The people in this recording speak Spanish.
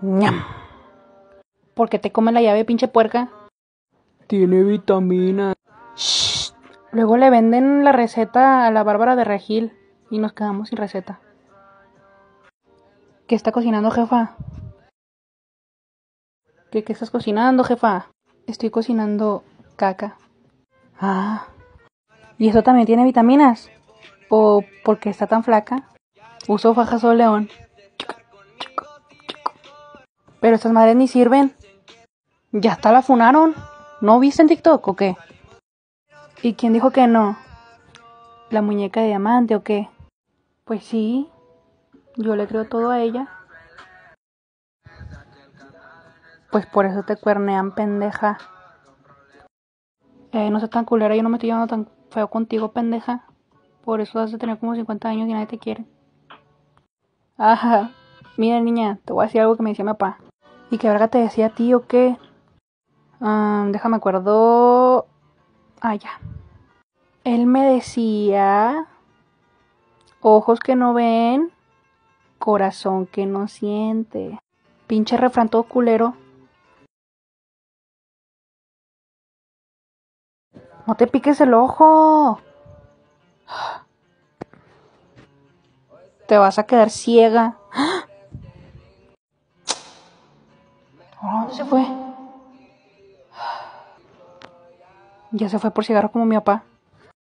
ñam. ¿Por qué te come la llave, pinche puerca? Tiene vitamina. Shh. Luego le venden la receta a la Bárbara de Regil y nos quedamos sin receta. ¿Qué está cocinando, jefa? ¿Qué, qué estás cocinando, jefa? Estoy cocinando caca. Ah. ¿Y eso también tiene vitaminas? ¿O porque está tan flaca? Uso fajas o león. Estas madres ni sirven. Ya hasta la funaron. ¿No viste en TikTok o qué? ¿Y quién dijo que no? ¿La muñeca de diamante o qué? Pues sí. Yo le creo todo a ella. Pues por eso te cuernean, pendeja. Eh, no seas tan culera, yo no me estoy llevando tan feo contigo, pendeja. Por eso has de tener como 50 años y nadie te quiere. Ajá. Mira, niña, te voy a decir algo que me decía mi papá. ¿Y qué verga te decía a ti o qué? Ah, déjame acuerdo. Ah, ya. Él me decía. Ojos que no ven, corazón que no siente. Pinche refrán todo culero. No te piques el ojo. Te vas a quedar ciega. ¿A dónde se fue? Ya se fue por cigarro como mi papá.